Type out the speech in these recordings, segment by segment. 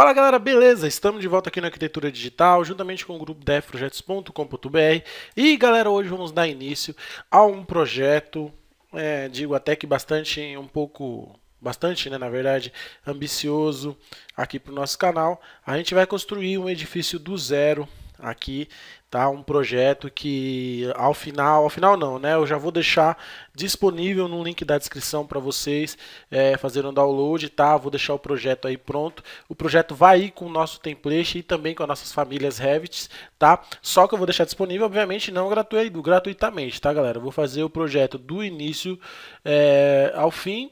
Fala galera, beleza? Estamos de volta aqui na Arquitetura Digital, juntamente com o grupo devprojetos.com.br e galera, hoje vamos dar início a um projeto, é, digo até que bastante, um pouco, bastante, né, na verdade, ambicioso aqui para o nosso canal. A gente vai construir um edifício do zero aqui tá? Um projeto que ao final, ao final não, né? Eu já vou deixar disponível no link da descrição para vocês é, fazerem um download, tá? Vou deixar o projeto aí pronto. O projeto vai ir com o nosso template e também com as nossas famílias Revit, tá? Só que eu vou deixar disponível, obviamente, não gratuito, gratuitamente, tá, galera? Eu vou fazer o projeto do início é, ao fim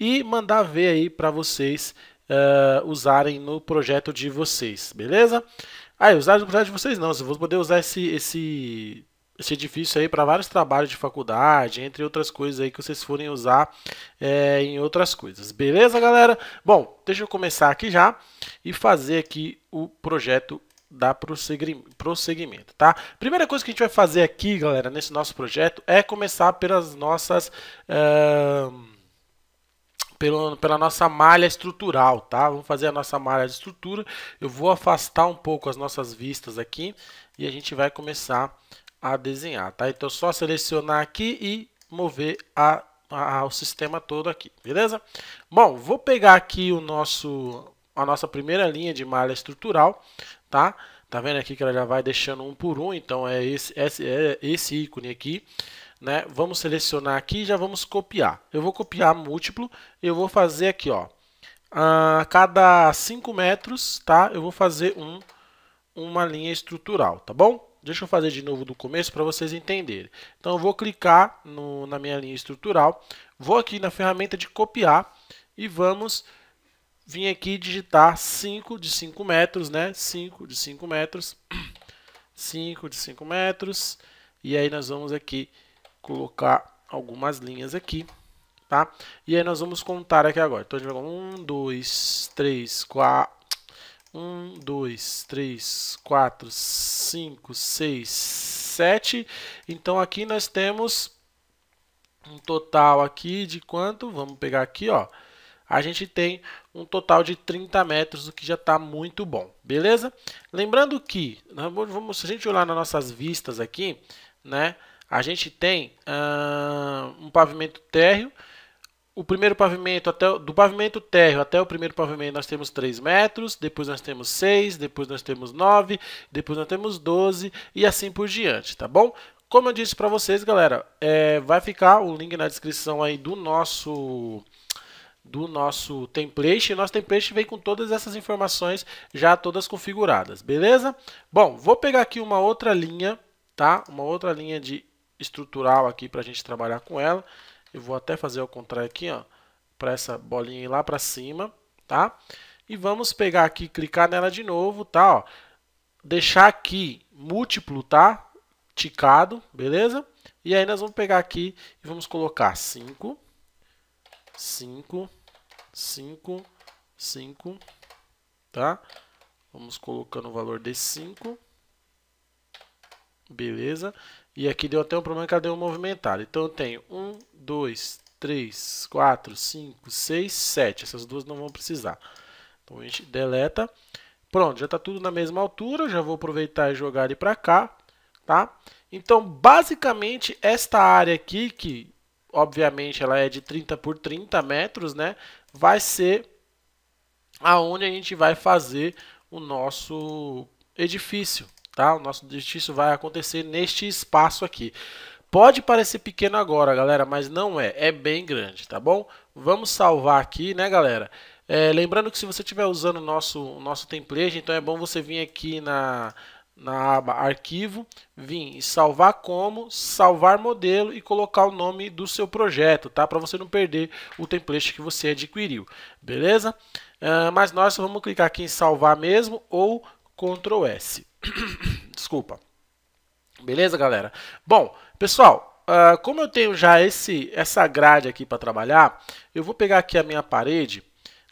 e mandar ver aí para vocês uh, usarem no projeto de vocês, beleza? Ah, usar no projeto de vocês não, vocês vão poder usar esse, esse, esse edifício aí para vários trabalhos de faculdade, entre outras coisas aí que vocês forem usar é, em outras coisas. Beleza, galera? Bom, deixa eu começar aqui já e fazer aqui o projeto da prosseguimento, tá? Primeira coisa que a gente vai fazer aqui, galera, nesse nosso projeto é começar pelas nossas... Uh pelo, pela nossa malha estrutural, tá? Vamos fazer a nossa malha de estrutura. Eu vou afastar um pouco as nossas vistas aqui e a gente vai começar a desenhar, tá? Então, só selecionar aqui e mover a, a, o sistema todo aqui, beleza? Bom, vou pegar aqui o nosso, a nossa primeira linha de malha estrutural, tá? Tá vendo aqui que ela já vai deixando um por um, então é esse, esse, é esse ícone aqui né? Vamos selecionar aqui e já vamos copiar. Eu vou copiar múltiplo, eu vou fazer aqui, ó, a cada 5 metros, tá? Eu vou fazer um, uma linha estrutural, tá bom? Deixa eu fazer de novo do começo para vocês entenderem. Então, eu vou clicar no, na minha linha estrutural, vou aqui na ferramenta de copiar e vamos vir aqui digitar 5 de 5 metros, né? 5 de 5 metros, 5 de 5 metros, e aí nós vamos aqui colocar algumas linhas aqui, tá? E aí nós vamos contar aqui agora. Então a gente vai um, dois, três, quatro, um, dois, três, quatro, cinco, seis, sete. Então aqui nós temos um total aqui de quanto? Vamos pegar aqui, ó. A gente tem um total de 30 metros, o que já está muito bom, beleza? Lembrando que, vamos, se a gente olhar nas nossas vistas aqui, né? A gente tem uh, um pavimento térreo. O primeiro pavimento, até do pavimento térreo até o primeiro pavimento, nós temos 3 metros, depois nós temos 6, depois nós temos 9, depois nós temos 12 e assim por diante, tá bom? Como eu disse para vocês, galera, é, vai ficar o link na descrição aí do nosso do nosso template. Nosso template vem com todas essas informações já todas configuradas, beleza? Bom, vou pegar aqui uma outra linha, tá? Uma outra linha de estrutural aqui para a gente trabalhar com ela. Eu vou até fazer ao contrário aqui, ó, para essa bolinha ir lá para cima, tá? E vamos pegar aqui, clicar nela de novo, tá? Ó, deixar aqui múltiplo, tá? Ticado, beleza? E aí nós vamos pegar aqui e vamos colocar 5, 5, 5, 5, tá? Vamos colocando o valor de 5. Beleza? E aqui deu até um problema que ela deu um movimentado. Então eu tenho 1, 2, 3, 4, 5, 6, 7. Essas duas não vão precisar. Então a gente deleta. Pronto, já está tudo na mesma altura. Já vou aproveitar e jogar ele para cá. Tá? Então, basicamente, esta área aqui, que obviamente ela é de 30 por 30 metros, né? Vai ser aonde a gente vai fazer o nosso edifício. Tá? O nosso edifício vai acontecer neste espaço aqui. Pode parecer pequeno agora, galera, mas não é. É bem grande, tá bom? Vamos salvar aqui, né, galera? É, lembrando que se você estiver usando o nosso, nosso template, então é bom você vir aqui na, na aba Arquivo, vir e salvar como, salvar modelo e colocar o nome do seu projeto, tá? Para você não perder o template que você adquiriu, beleza? Uh, mas nós vamos clicar aqui em salvar mesmo ou Ctrl S. Desculpa. Beleza, galera? Bom, pessoal, uh, como eu tenho já esse, essa grade aqui para trabalhar, eu vou pegar aqui a minha parede,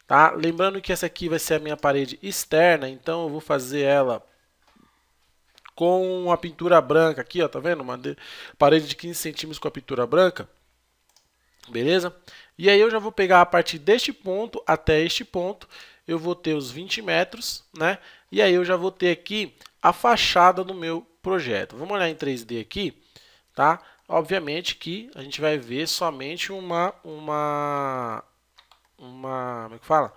tá? Lembrando que essa aqui vai ser a minha parede externa, então eu vou fazer ela com a pintura branca aqui, ó, tá vendo? Uma parede de 15 centímetros com a pintura branca. Beleza? E aí eu já vou pegar a partir deste ponto até este ponto, eu vou ter os 20 metros, né? E aí eu já vou ter aqui a fachada do meu projeto. Vamos olhar em 3D aqui, tá? Obviamente que a gente vai ver somente uma, uma, uma, como é que fala?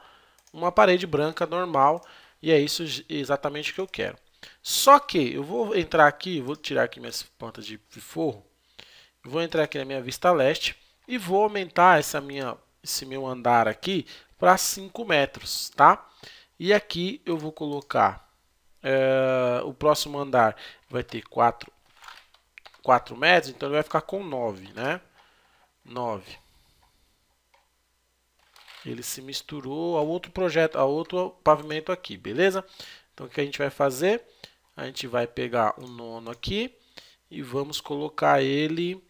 Uma parede branca normal e é isso exatamente que eu quero. Só que eu vou entrar aqui, vou tirar aqui minhas pontas de forro, vou entrar aqui na minha vista leste e vou aumentar essa minha, esse meu andar aqui para 5 metros, tá? E aqui eu vou colocar é, o próximo andar vai ter 4, 4 metros, então ele vai ficar com 9, né? 9. Ele se misturou ao outro projeto, ao outro pavimento aqui, beleza? Então o que a gente vai fazer? A gente vai pegar o nono aqui e vamos colocar ele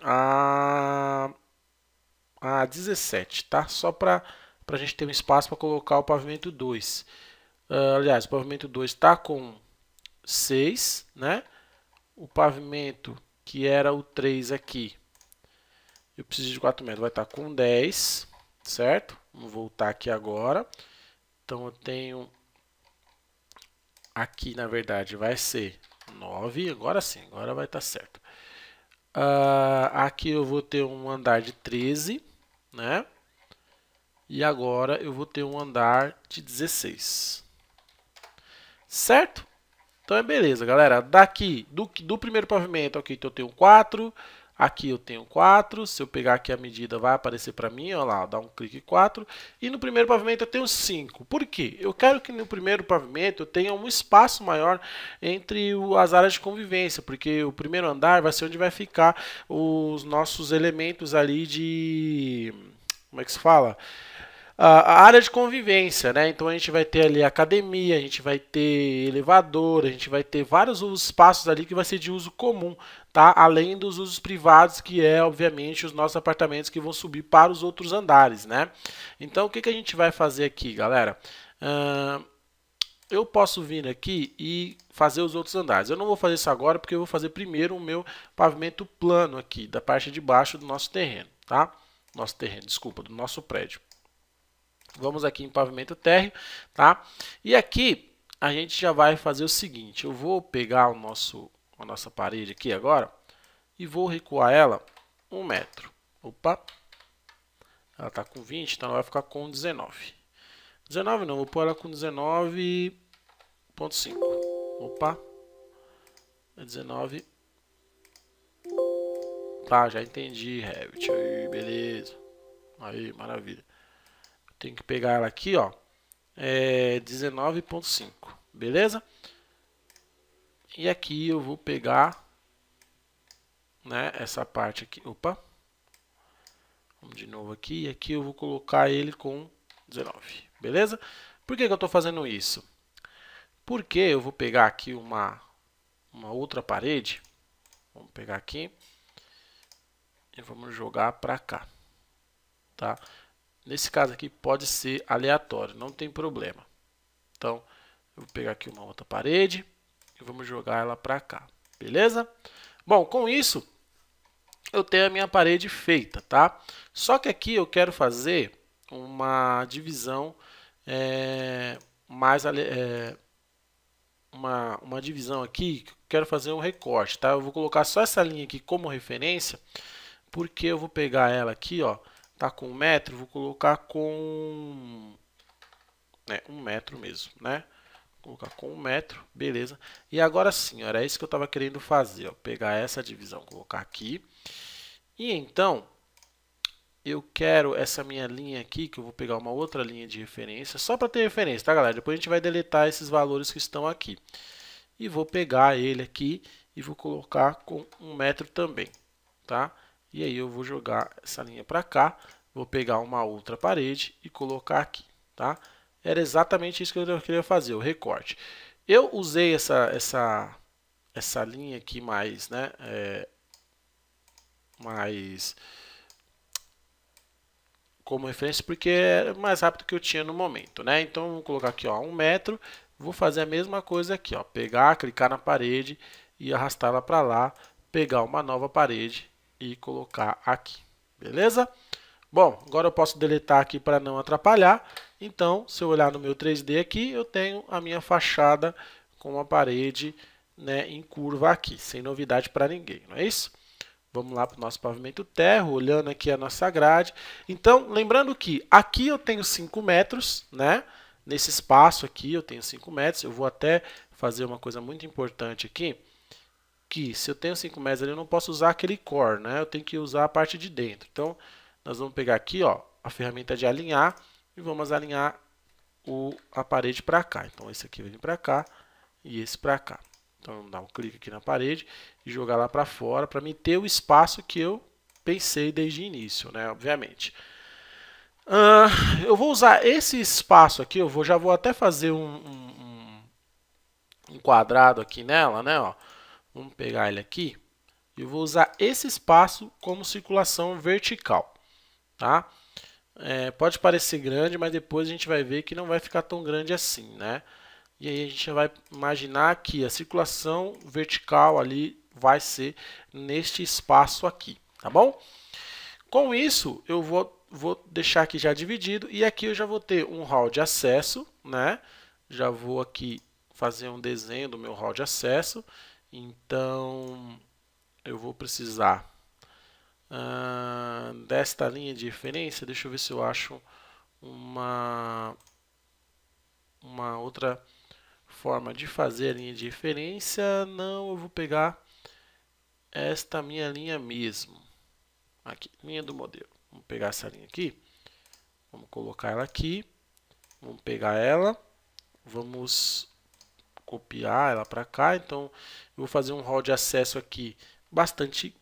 a, a 17, tá? Só para a gente ter um espaço para colocar o pavimento 2. Uh, ah, aliás, o pavimento 2 está com 6, né? O pavimento que era o 3 aqui, eu preciso de 4 metros, vai estar tá com 10, certo? Vamos voltar aqui agora. Então, eu tenho Aqui, na verdade, vai ser 9. Agora sim, agora vai estar tá certo. Uh, aqui eu vou ter um andar de 13, né? E agora eu vou ter um andar de 16. Certo? Então é beleza, galera. Daqui, do, do primeiro pavimento, aqui então eu tenho 4. Aqui eu tenho 4, se eu pegar aqui a medida vai aparecer para mim, olha lá, dá um clique 4. E no primeiro pavimento eu tenho 5. Por quê? Eu quero que no primeiro pavimento eu tenha um espaço maior entre as áreas de convivência, porque o primeiro andar vai ser onde vai ficar os nossos elementos ali de... como é que se fala? A área de convivência, né? Então a gente vai ter ali academia, a gente vai ter elevador, a gente vai ter vários espaços ali que vai ser de uso comum, tá? Além dos usos privados, que é obviamente os nossos apartamentos que vão subir para os outros andares, né? Então o que, que a gente vai fazer aqui, galera? Uh, eu posso vir aqui e fazer os outros andares. Eu não vou fazer isso agora porque eu vou fazer primeiro o meu pavimento plano aqui, da parte de baixo do nosso terreno, tá? Nosso terreno, desculpa, do nosso prédio. Vamos aqui em pavimento térreo, tá? E aqui a gente já vai fazer o seguinte, eu vou pegar o nosso, a nossa parede aqui agora e vou recuar ela um metro. Opa! Ela está com 20, então ela vai ficar com 19. 19 não, vou pôr ela com 19.5. Opa! É 19. Tá, já entendi, Revit. Aí, beleza. Aí, maravilha tenho que pegar ela aqui, ó, é 19.5, beleza? E aqui eu vou pegar, né, essa parte aqui, opa, vamos de novo aqui, e aqui eu vou colocar ele com 19, beleza? Por que, que eu estou fazendo isso? Porque eu vou pegar aqui uma, uma outra parede, vamos pegar aqui, e vamos jogar para cá, tá? Nesse caso aqui pode ser aleatório, não tem problema. Então, eu vou pegar aqui uma outra parede e vamos jogar ela para cá, beleza? Bom, com isso, eu tenho a minha parede feita, tá? Só que aqui eu quero fazer uma divisão é, mais... É, uma, uma divisão aqui, quero fazer um recorte, tá? Eu vou colocar só essa linha aqui como referência, porque eu vou pegar ela aqui, ó, tá com um metro, vou colocar com né, um metro mesmo, né? Vou colocar com um metro, beleza. E agora sim, era isso que eu estava querendo fazer, ó, pegar essa divisão, colocar aqui. E então, eu quero essa minha linha aqui, que eu vou pegar uma outra linha de referência, só para ter referência, tá galera? Depois a gente vai deletar esses valores que estão aqui. E vou pegar ele aqui e vou colocar com um metro também, tá? E aí eu vou jogar essa linha para cá, vou pegar uma outra parede e colocar aqui, tá? Era exatamente isso que eu queria fazer, o recorte. Eu usei essa, essa, essa linha aqui mais, né, é, mais como referência porque é mais rápido que eu tinha no momento, né? Então, vou colocar aqui, ó, um metro, vou fazer a mesma coisa aqui, ó, pegar, clicar na parede e arrastá-la para lá, pegar uma nova parede e colocar aqui, beleza? Bom, agora eu posso deletar aqui para não atrapalhar Então, se eu olhar no meu 3D aqui, eu tenho a minha fachada com uma parede né, em curva aqui, sem novidade para ninguém, não é isso? Vamos lá para o nosso pavimento terra, olhando aqui a nossa grade. Então, lembrando que aqui eu tenho 5 metros, né? Nesse espaço aqui eu tenho 5 metros. Eu vou até fazer uma coisa muito importante aqui, que se eu tenho 5 metros ali, eu não posso usar aquele core, né? Eu tenho que usar a parte de dentro. Então, nós vamos pegar aqui, ó, a ferramenta de alinhar e vamos alinhar o, a parede para cá. Então, esse aqui vem para cá e esse para cá. Então, vamos dar um clique aqui na parede e jogar lá para fora para me ter o espaço que eu pensei desde o início, né? Obviamente. Uh, eu vou usar esse espaço aqui, eu vou, já vou até fazer um, um, um quadrado aqui nela, né? Ó. Vamos pegar ele aqui. E vou usar esse espaço como circulação vertical, tá? É, pode parecer grande, mas depois a gente vai ver que não vai ficar tão grande assim, né? E aí a gente vai imaginar que a circulação vertical ali vai ser neste espaço aqui, tá bom? Com isso, eu vou, vou deixar aqui já dividido e aqui eu já vou ter um hall de acesso, né? Já vou aqui fazer um desenho do meu hall de acesso. Então, eu vou precisar uh, desta linha de referência. Deixa eu ver se eu acho uma, uma outra forma de fazer a linha de referência, não, eu vou pegar esta minha linha mesmo. Aqui, linha do modelo. Vamos pegar essa linha aqui, vamos colocar ela aqui, vamos pegar ela, vamos copiar ela para cá, então eu vou fazer um hall de acesso aqui bastante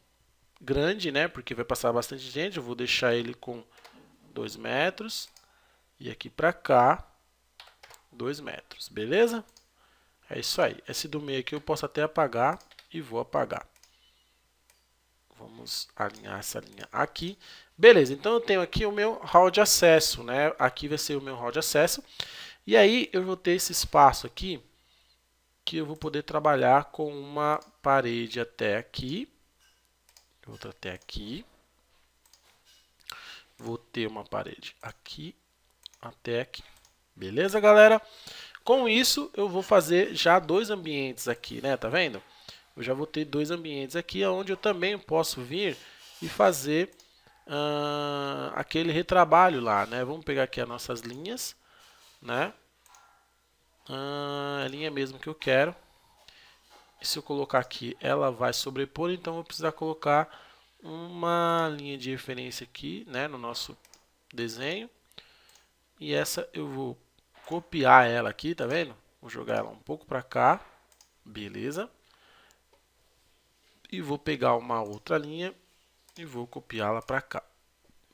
grande, né, porque vai passar bastante gente, eu vou deixar ele com 2 metros, e aqui para cá, 2 metros, beleza? É isso aí. Esse do meio aqui eu posso até apagar e vou apagar. Vamos alinhar essa linha aqui. Beleza, então eu tenho aqui o meu hall de acesso, né? Aqui vai ser o meu hall de acesso. E aí eu vou ter esse espaço aqui que eu vou poder trabalhar com uma parede até aqui, outra até aqui. Vou ter uma parede aqui até aqui. Beleza, galera? Com isso, eu vou fazer já dois ambientes aqui, né? Tá vendo? Eu já vou ter dois ambientes aqui, onde eu também posso vir e fazer uh, aquele retrabalho lá, né? Vamos pegar aqui as nossas linhas, né? Uh, a linha mesmo que eu quero. E se eu colocar aqui, ela vai sobrepor, então eu vou precisar colocar uma linha de referência aqui, né? No nosso desenho. E essa eu vou copiar ela aqui, tá vendo? Vou jogar ela um pouco para cá, beleza. E vou pegar uma outra linha e vou copiá-la para cá,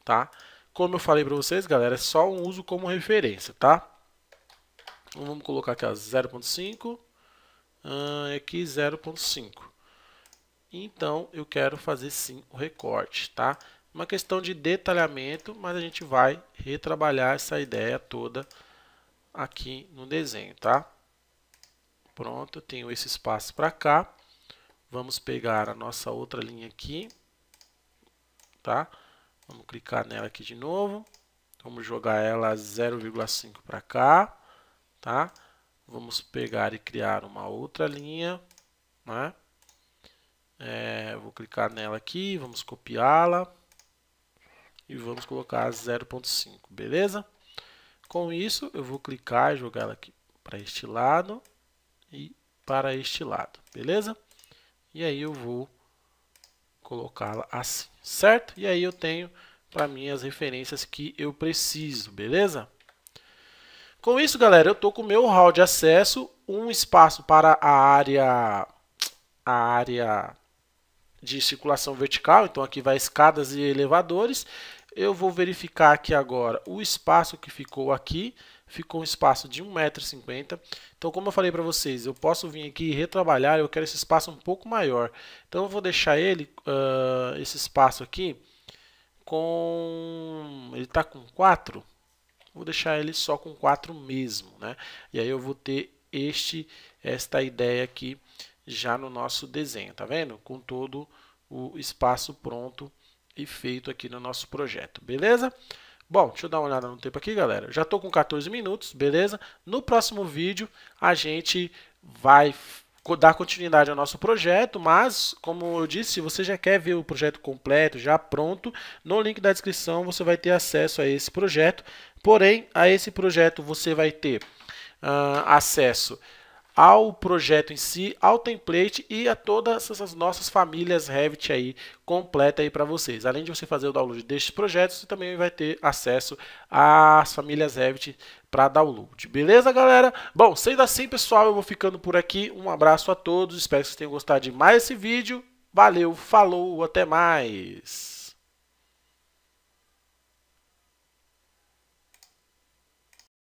tá? Como eu falei para vocês, galera, é só um uso como referência, tá? Então, vamos colocar aqui 0.5 uh, aqui 0.5. Então, eu quero fazer sim o recorte, tá? Uma questão de detalhamento, mas a gente vai retrabalhar essa ideia toda aqui no desenho, tá? Pronto, eu tenho esse espaço para cá. Vamos pegar a nossa outra linha aqui, tá? Vamos clicar nela aqui de novo. Vamos jogar ela 0,5 para cá, tá? Vamos pegar e criar uma outra linha, né? É, vou clicar nela aqui, vamos copiá-la e vamos colocar 0.5, beleza? Com isso, eu vou clicar e jogar ela aqui para este lado e para este lado, beleza? E aí eu vou colocá-la assim, certo? E aí eu tenho para mim as referências que eu preciso, beleza? Com isso, galera, eu estou com o meu hall de acesso, um espaço para a área, a área de circulação vertical, então aqui vai escadas e elevadores, eu vou verificar aqui agora o espaço que ficou aqui. Ficou um espaço de 1,50m. Então, como eu falei para vocês, eu posso vir aqui e retrabalhar. Eu quero esse espaço um pouco maior. Então, eu vou deixar ele, uh, esse espaço aqui, com... Ele está com 4. Vou deixar ele só com 4 mesmo. Né? E aí eu vou ter este, esta ideia aqui já no nosso desenho. Tá vendo? Com todo o espaço pronto e feito aqui no nosso projeto, beleza? Bom, deixa eu dar uma olhada no tempo aqui, galera. Já estou com 14 minutos, beleza? No próximo vídeo a gente vai dar continuidade ao nosso projeto, mas, como eu disse, se você já quer ver o projeto completo, já pronto, no link da descrição você vai ter acesso a esse projeto. Porém, a esse projeto você vai ter uh, acesso ao projeto em si, ao template e a todas essas nossas famílias Revit aí completa aí para vocês. Além de você fazer o download destes projetos, você também vai ter acesso às famílias Revit para download. Beleza, galera? Bom, sendo assim, pessoal, eu vou ficando por aqui. Um abraço a todos, espero que vocês tenham gostado de mais esse vídeo. Valeu, falou, até mais!